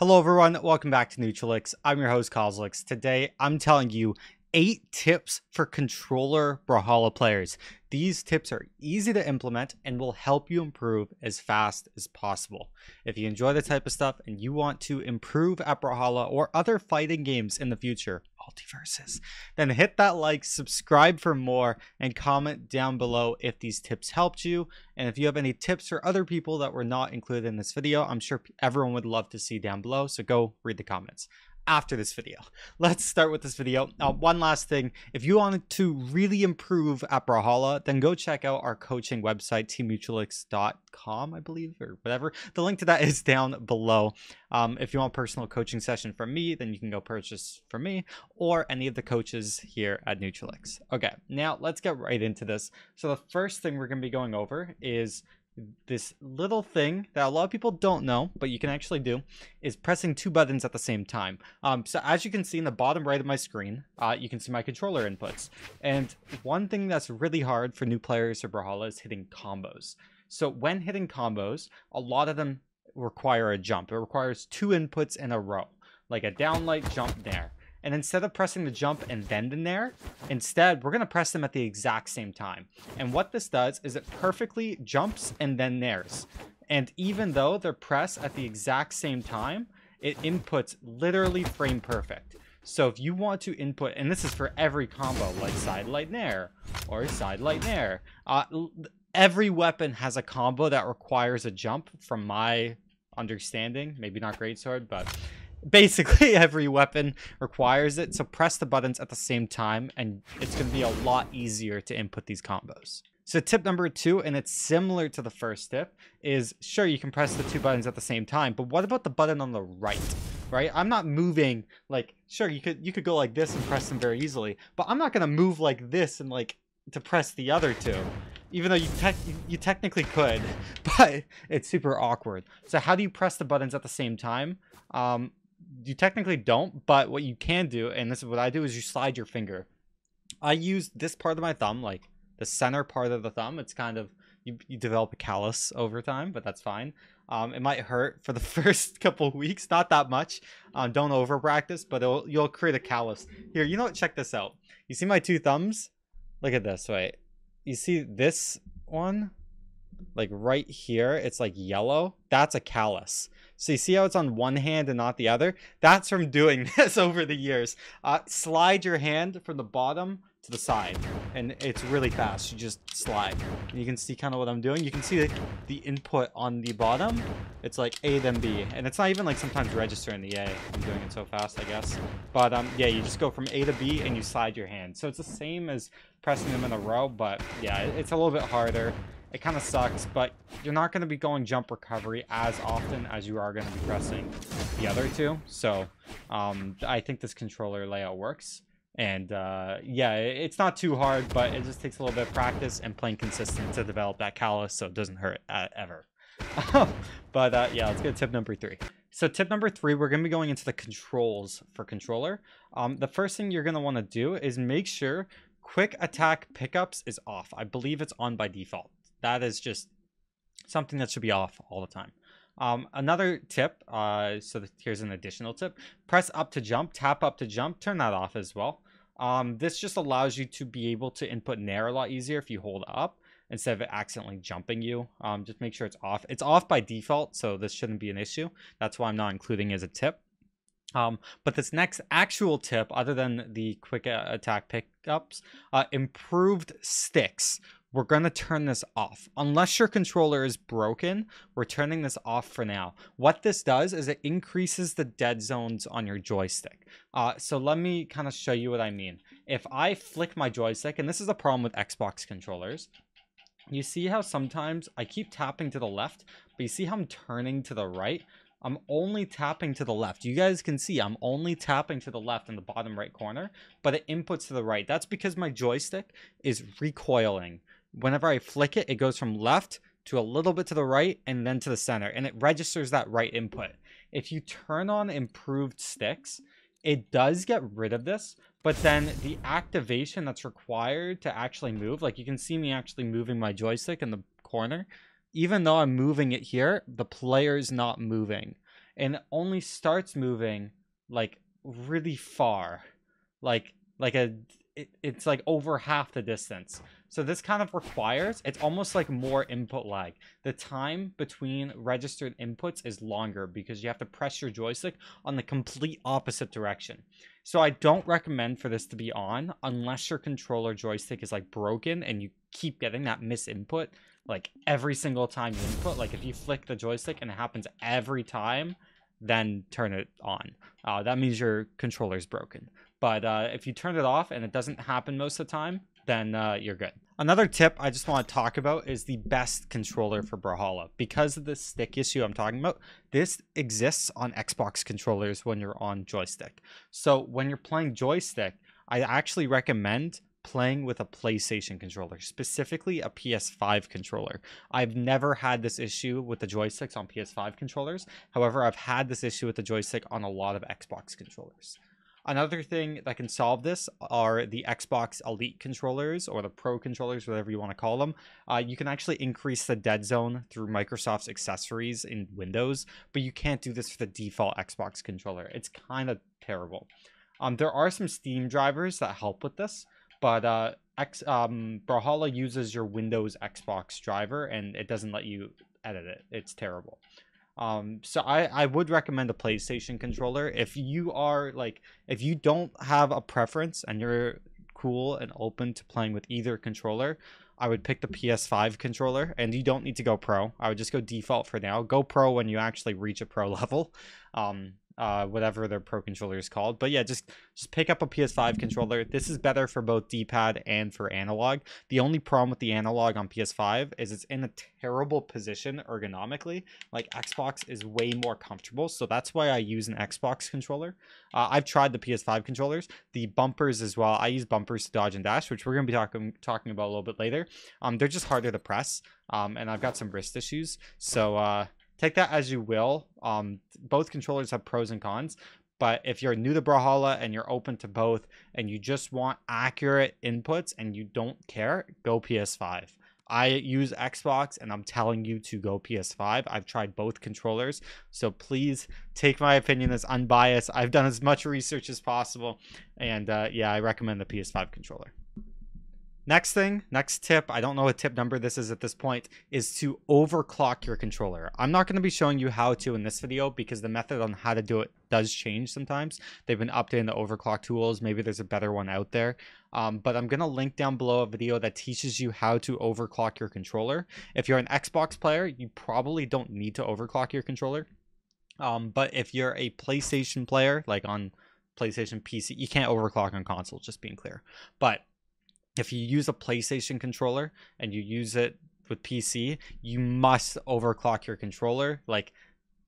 Hello everyone, welcome back to Neutralix. I'm your host Cosolix. Today I'm telling you 8 tips for controller Brawlhalla players. These tips are easy to implement and will help you improve as fast as possible. If you enjoy the type of stuff and you want to improve at Brawlhalla or other fighting games in the future, MultiVersus, then hit that like, subscribe for more, and comment down below if these tips helped you. And if you have any tips for other people that were not included in this video, I'm sure everyone would love to see down below. So go read the comments after this video. Let's start with this video. Uh, one last thing, if you wanted to really improve at Brawlhalla, then go check out our coaching website, teamneutralix.com, I believe, or whatever. The link to that is down below. Um, if you want a personal coaching session from me, then you can go purchase from me or any of the coaches here at Neutralix. Okay, now let's get right into this. So the first thing we're going to be going over is this little thing that a lot of people don't know, but you can actually do, is pressing two buttons at the same time. Um, so as you can see in the bottom right of my screen, uh, you can see my controller inputs. And one thing that's really hard for new players to Brawlhalla is hitting combos. So when hitting combos, a lot of them require a jump. It requires two inputs in a row, like a down light jump there. And instead of pressing the jump and then the nair, instead we're going to press them at the exact same time. And what this does is it perfectly jumps and then nairs. And even though they're pressed at the exact same time, it inputs literally frame perfect. So if you want to input, and this is for every combo, like side light nair or side light nair, uh, every weapon has a combo that requires a jump from my understanding. Maybe not great sword, but basically every weapon requires it. So press the buttons at the same time and it's going to be a lot easier to input these combos. So tip number two, and it's similar to the first tip, is sure you can press the two buttons at the same time, but what about the button on the right? Right? I'm not moving like sure you could you could go like this and press them very easily, but I'm not gonna move like this and like to press the other two. Even though you, te you technically could, but it's super awkward. So how do you press the buttons at the same time? Um, you technically don't, but what you can do, and this is what I do, is you slide your finger. I use this part of my thumb, like the center part of the thumb. It's kind of you, you develop a callus over time, but that's fine. Um, it might hurt for the first couple weeks, not that much. Um, don't over practice, but you'll create a callus. Here, you know what? Check this out. You see my two thumbs? Look at this. Wait, you see this one? Like right here, it's like yellow. That's a callus. So you see how it's on one hand and not the other? That's from doing this over the years. Uh, slide your hand from the bottom to the side and it's really fast you just slide you can see kind of what i'm doing you can see the, the input on the bottom it's like a then b and it's not even like sometimes registering the a i'm doing it so fast i guess but um yeah you just go from a to b and you slide your hand so it's the same as pressing them in a row but yeah it's a little bit harder it kind of sucks, but you're not going to be going jump recovery as often as you are going to be pressing the other two. So um, I think this controller layout works. And uh, yeah, it's not too hard, but it just takes a little bit of practice and playing consistent to develop that callus so it doesn't hurt uh, ever. but uh, yeah, let's get tip number three. So tip number three, we're going to be going into the controls for controller. Um, the first thing you're going to want to do is make sure quick attack pickups is off. I believe it's on by default that is just something that should be off all the time. Um, another tip, uh, so here's an additional tip. Press up to jump, tap up to jump, turn that off as well. Um, this just allows you to be able to input nair a lot easier if you hold up instead of it accidentally jumping you. Um, just make sure it's off. It's off by default, so this shouldn't be an issue. That's why I'm not including as a tip. Um, but this next actual tip, other than the quick uh, attack pickups, uh, improved sticks we're going to turn this off. Unless your controller is broken, we're turning this off for now. What this does is it increases the dead zones on your joystick. Uh, so let me kind of show you what I mean. If I flick my joystick, and this is a problem with Xbox controllers, you see how sometimes I keep tapping to the left, but you see how I'm turning to the right? I'm only tapping to the left. You guys can see I'm only tapping to the left in the bottom right corner, but it inputs to the right. That's because my joystick is recoiling whenever I flick it, it goes from left to a little bit to the right and then to the center, and it registers that right input. If you turn on improved sticks, it does get rid of this, but then the activation that's required to actually move, like you can see me actually moving my joystick in the corner, even though I'm moving it here, the player's not moving. and it only starts moving like really far, like like a it, it's like over half the distance. So this kind of requires, it's almost like more input lag. The time between registered inputs is longer because you have to press your joystick on the complete opposite direction. So I don't recommend for this to be on unless your controller joystick is like broken and you keep getting that miss input like every single time you input. Like if you flick the joystick and it happens every time, then turn it on. Uh, that means your controller is broken. But uh, if you turn it off and it doesn't happen most of the time, then uh, you're good. Another tip I just want to talk about is the best controller for Brawlhalla. Because of the stick issue I'm talking about, this exists on Xbox controllers when you're on joystick. So when you're playing joystick, I actually recommend playing with a PlayStation controller, specifically a PS5 controller. I've never had this issue with the joysticks on PS5 controllers. However, I've had this issue with the joystick on a lot of Xbox controllers. Another thing that can solve this are the Xbox Elite controllers or the Pro controllers, whatever you want to call them. Uh, you can actually increase the dead zone through Microsoft's accessories in Windows, but you can't do this for the default Xbox controller. It's kind of terrible. Um, there are some Steam drivers that help with this, but uh, X, um, Brawlhalla uses your Windows Xbox driver and it doesn't let you edit it. It's terrible. Um, so I, I would recommend a PlayStation controller if you are like if you don't have a preference and you're cool and open to playing with either controller, I would pick the PS5 controller and you don't need to go pro. I would just go default for now. Go pro when you actually reach a pro level. Um, uh, whatever their pro controller is called. But yeah, just just pick up a PS5 controller. This is better for both D-pad and for analog. The only problem with the analog on PS5 is it's in a terrible position ergonomically. Like Xbox is way more comfortable, so that's why I use an Xbox controller. Uh, I've tried the PS5 controllers, the bumpers as well. I use bumpers to dodge and dash, which we're gonna be talking talking about a little bit later. Um, they're just harder to press. Um, and I've got some wrist issues, so uh, take that as you will. Um, both controllers have pros and cons, but if you're new to Brawlhalla and you're open to both and you just want accurate inputs and you don't care, go PS5. I use Xbox and I'm telling you to go PS5. I've tried both controllers. So please take my opinion as unbiased. I've done as much research as possible. And uh, yeah, I recommend the PS5 controller. Next thing, next tip, I don't know what tip number this is at this point, is to overclock your controller. I'm not going to be showing you how to in this video because the method on how to do it does change sometimes. They've been updating the overclock tools. Maybe there's a better one out there. Um, but I'm going to link down below a video that teaches you how to overclock your controller. If you're an Xbox player, you probably don't need to overclock your controller. Um, but if you're a PlayStation player, like on PlayStation PC, you can't overclock on console, just being clear. But if you use a PlayStation controller and you use it with PC, you must overclock your controller. Like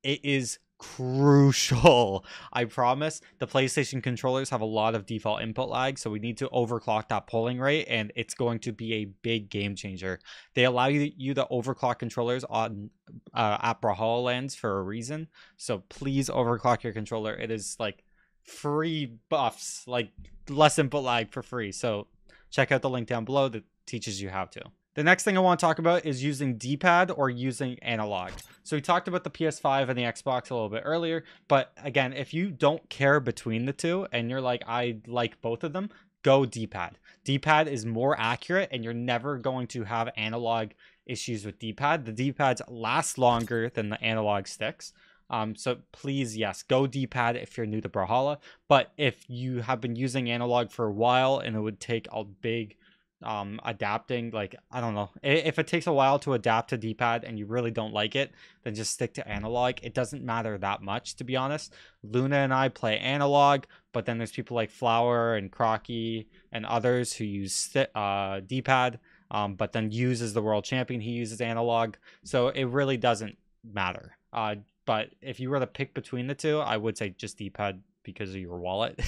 it is crucial. I promise. The PlayStation controllers have a lot of default input lag, so we need to overclock that polling rate, and it's going to be a big game changer. They allow you, you to overclock controllers on uh, Brawlhalla LANs for a reason, so please overclock your controller. It is like free buffs, like less input lag for free. So check out the link down below that teaches you how to. The next thing I want to talk about is using D-pad or using analog. So we talked about the PS5 and the Xbox a little bit earlier, but again, if you don't care between the two and you're like, I like both of them, go D-pad. D-pad is more accurate and you're never going to have analog issues with D-pad. The D-pads last longer than the analog sticks. Um, so please, yes, go D-pad if you're new to Brawlhalla. But if you have been using analog for a while and it would take a big um, adapting, like I don't know, if it takes a while to adapt to D-pad and you really don't like it, then just stick to analog. It doesn't matter that much, to be honest. Luna and I play analog, but then there's people like Flower and Crocky and others who use uh, D-pad. Um, but then uses the world champion. He uses analog, so it really doesn't matter. Uh, but if you were to pick between the two, I would say just D-pad because of your wallet.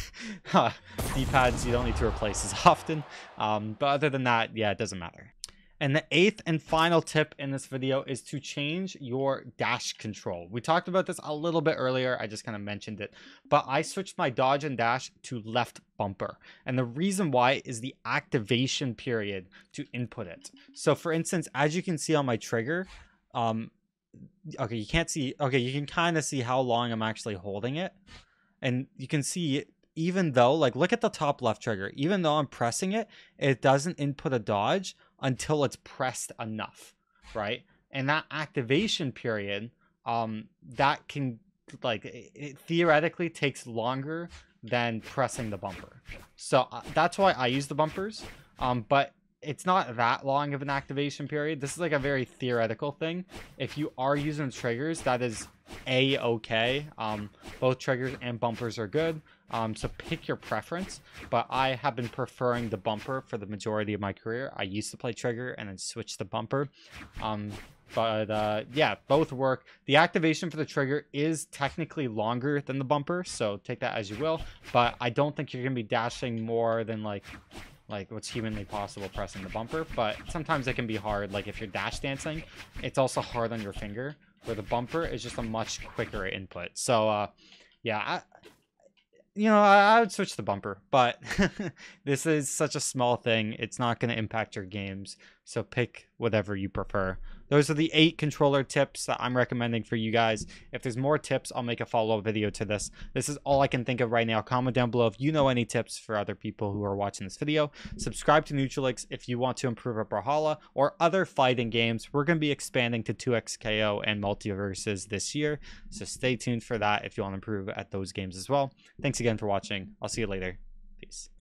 D-pads you don't need to replace as often. Um, but other than that, yeah, it doesn't matter. And the eighth and final tip in this video is to change your dash control. We talked about this a little bit earlier. I just kind of mentioned it. But I switched my dodge and dash to left bumper. And the reason why is the activation period to input it. So for instance, as you can see on my trigger, um, okay, you can't see. Okay, you can kind of see how long I'm actually holding it, and you can see even though like look at the top left trigger. Even though I'm pressing it, it doesn't input a dodge until it's pressed enough, right? And that activation period, um, that can like it, it theoretically takes longer than pressing the bumper. So uh, that's why I use the bumpers. Um, but it's not that long of an activation period. This is like a very theoretical thing. If you are using triggers, that is a okay. Um, both triggers and bumpers are good. Um, so pick your preference. But I have been preferring the bumper for the majority of my career. I used to play trigger and then switch to bumper. Um, but uh, yeah, both work. The activation for the trigger is technically longer than the bumper, so take that as you will. But I don't think you're gonna be dashing more than like like what's humanly possible pressing the bumper. But sometimes it can be hard. Like if you're dash dancing, it's also hard on your finger. Where the bumper is just a much quicker input. So uh, yeah, I, you know, I, I, would switch the bumper, but this is such a small thing. It's not going to impact your games. So pick whatever you prefer. Those are the eight controller tips that I'm recommending for you guys. If there's more tips, I'll make a follow-up video to this. This is all I can think of right now. Comment down below if you know any tips for other people who are watching this video. Subscribe to Neutralix if you want to improve at Brawlhalla or other fighting games. We're going to be expanding to 2xKO and MultiVersus this year. So stay tuned for that if you want to improve at those games as well. Thanks again for watching. I'll see you later. Peace.